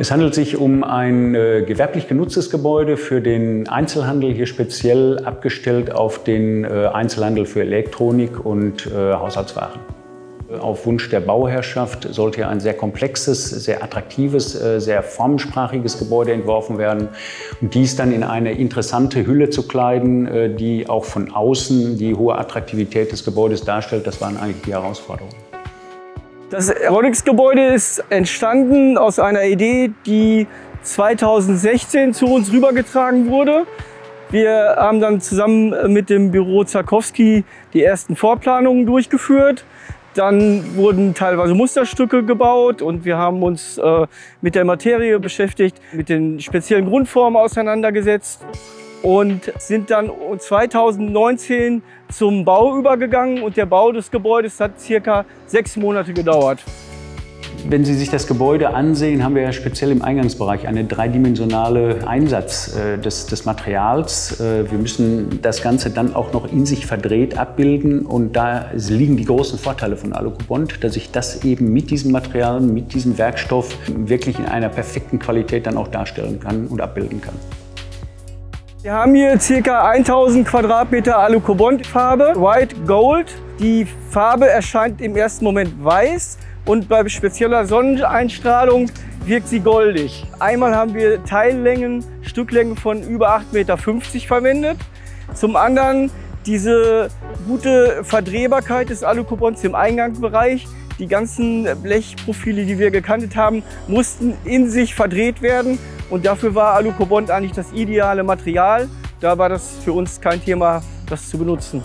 Es handelt sich um ein äh, gewerblich genutztes Gebäude für den Einzelhandel, hier speziell abgestellt auf den äh, Einzelhandel für Elektronik und äh, Haushaltswaren. Auf Wunsch der Bauherrschaft sollte ein sehr komplexes, sehr attraktives, äh, sehr formensprachiges Gebäude entworfen werden. Und dies dann in eine interessante Hülle zu kleiden, äh, die auch von außen die hohe Attraktivität des Gebäudes darstellt, das waren eigentlich die Herausforderungen. Das Aeronautics-Gebäude ist entstanden aus einer Idee, die 2016 zu uns rübergetragen wurde. Wir haben dann zusammen mit dem Büro Zarkowski die ersten Vorplanungen durchgeführt. Dann wurden teilweise Musterstücke gebaut und wir haben uns äh, mit der Materie beschäftigt, mit den speziellen Grundformen auseinandergesetzt und sind dann 2019 zum Bau übergegangen und der Bau des Gebäudes hat circa sechs Monate gedauert. Wenn Sie sich das Gebäude ansehen, haben wir ja speziell im Eingangsbereich eine dreidimensionale Einsatz äh, des, des, Materials. Äh, wir müssen das Ganze dann auch noch in sich verdreht abbilden und da liegen die großen Vorteile von Alucobond, dass ich das eben mit diesem Material, mit diesem Werkstoff wirklich in einer perfekten Qualität dann auch darstellen kann und abbilden kann. Wir haben hier ca. 1000 Quadratmeter Alucobond-Farbe, White Gold. Die Farbe erscheint im ersten Moment weiß, und bei spezieller Sonneneinstrahlung wirkt sie goldig. Einmal haben wir Teillängen, Stücklängen von über 8,50 Meter verwendet. Zum anderen diese gute Verdrehbarkeit des Alucobonds im Eingangsbereich. Die ganzen Blechprofile, die wir gekannt haben, mussten in sich verdreht werden. Und dafür war Alucobond eigentlich das ideale Material. Da war das für uns kein Thema, das zu benutzen.